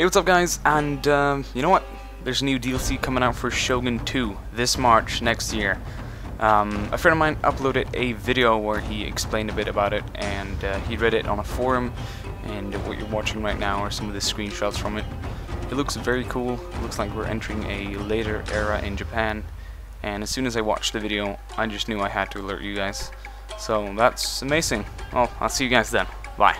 Hey, what's up guys? And um, you know what? There's a new DLC coming out for Shogun 2 this March next year. Um, a friend of mine uploaded a video where he explained a bit about it and uh, he read it on a forum and what you're watching right now are some of the screenshots from it. It looks very cool. It looks like we're entering a later era in Japan and as soon as I watched the video I just knew I had to alert you guys. So that's amazing. Well, I'll see you guys then. Bye.